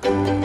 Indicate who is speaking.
Speaker 1: 拜。